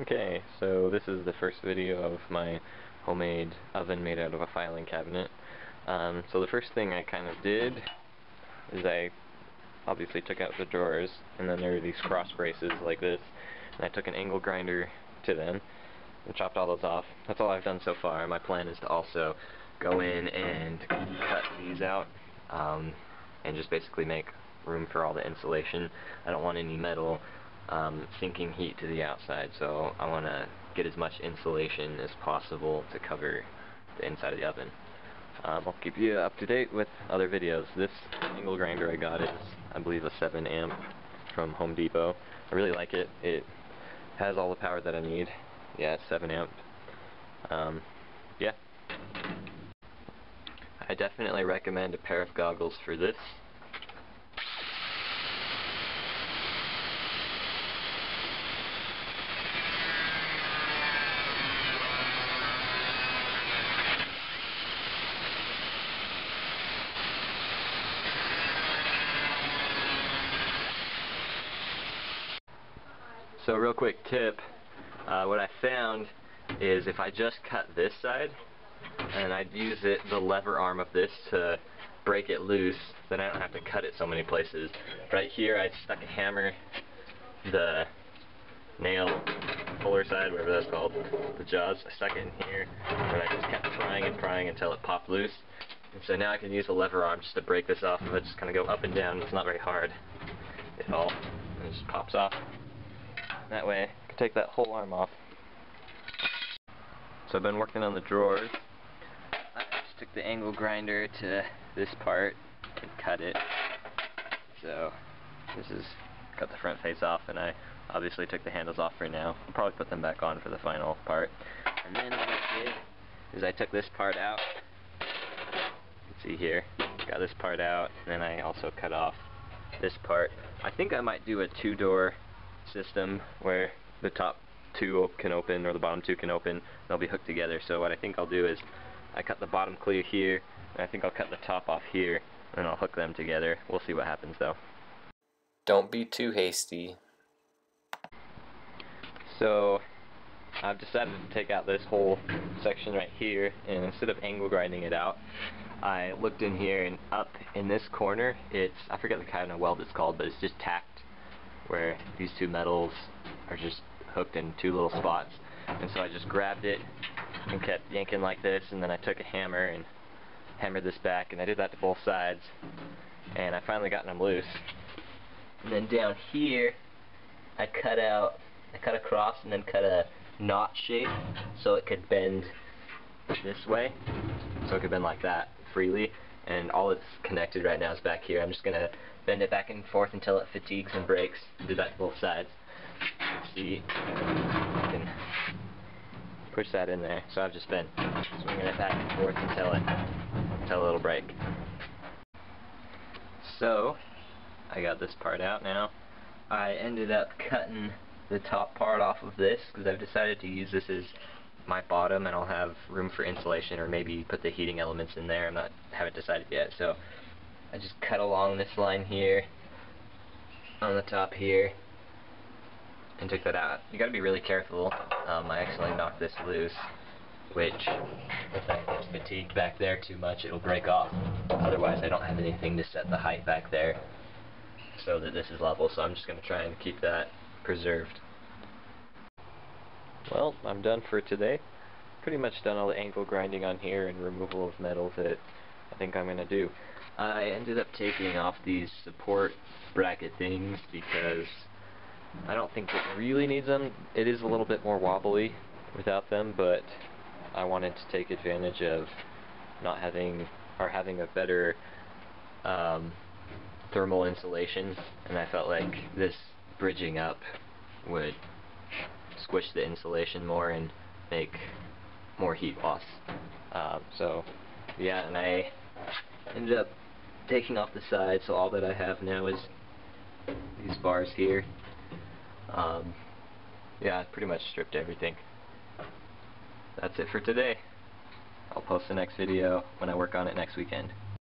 Okay, so this is the first video of my homemade oven made out of a filing cabinet. Um, so the first thing I kind of did is I obviously took out the drawers, and then there are these cross braces like this, and I took an angle grinder to them and chopped all those off. That's all I've done so far. My plan is to also go in and cut these out um, and just basically make room for all the insulation. I don't want any metal um, sinking heat to the outside, so I want to get as much insulation as possible to cover the inside of the oven. Um, I'll keep you up to date with other videos. This angle grinder I got is, I believe, a 7 amp from Home Depot. I really like it. It has all the power that I need. Yeah, it's 7 amp. Um, yeah. I definitely recommend a pair of goggles for this. So real quick tip, uh, what I found is if I just cut this side, and I'd use it, the lever arm of this to break it loose, then I don't have to cut it so many places. Right here I stuck a hammer, the nail puller side, whatever that's called, the jaws, I stuck it in here, and I just kept prying and prying until it popped loose. And so now I can use the lever arm just to break this off of it, just kind of go up and down, it's not very hard at all, and it just pops off. That way, I can take that whole arm off. So I've been working on the drawers. I just took the angle grinder to this part and cut it. So this is cut the front face off and I obviously took the handles off for now. I'll probably put them back on for the final part. And then what I did is I took this part out. See here. Got this part out and then I also cut off this part. I think I might do a two door system where the top two can open or the bottom two can open they'll be hooked together. So what I think I'll do is I cut the bottom clear here and I think I'll cut the top off here and I'll hook them together. We'll see what happens though. Don't be too hasty. So I've decided to take out this whole section right here and instead of angle grinding it out I looked in here and up in this corner it's I forget the kind of weld it's called but it's just tacked where these two metals are just hooked in two little spots. And so I just grabbed it and kept yanking like this, and then I took a hammer and hammered this back, and I did that to both sides, and I finally got them loose. And then down here, I cut out, I cut across and then cut a knot shape so it could bend this way, so it could bend like that freely, and all it's connected right now is back here. I'm just going to bend it back and forth until it fatigues and breaks. Do that to both sides. See, push that in there. So I've just been swinging it back and forth until it until it'll break. So I got this part out now. I ended up cutting the top part off of this because I've decided to use this as my bottom and I'll have room for insulation or maybe put the heating elements in there. I'm not haven't decided yet. So I just cut along this line here on the top here and took that out. You gotta be really careful. Um, I accidentally knocked this loose, which if I get fatigued back there too much, it'll break off. Otherwise, I don't have anything to set the height back there so that this is level, so I'm just gonna try and keep that preserved. Well, I'm done for today. Pretty much done all the angle grinding on here and removal of metal that I think I'm gonna do. I ended up taking off these support bracket things because I don't think it really needs them. It is a little bit more wobbly without them, but I wanted to take advantage of not having or having a better um, thermal insulation, and I felt like this bridging up would squish the insulation more and make more heat loss. Um, so, yeah, and I ended up taking off the side, so all that I have now is these bars here. Um, yeah, I pretty much stripped everything. That's it for today. I'll post the next video when I work on it next weekend.